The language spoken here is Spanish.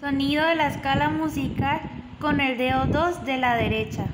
Sonido de la escala musical con el dedo 2 de la derecha.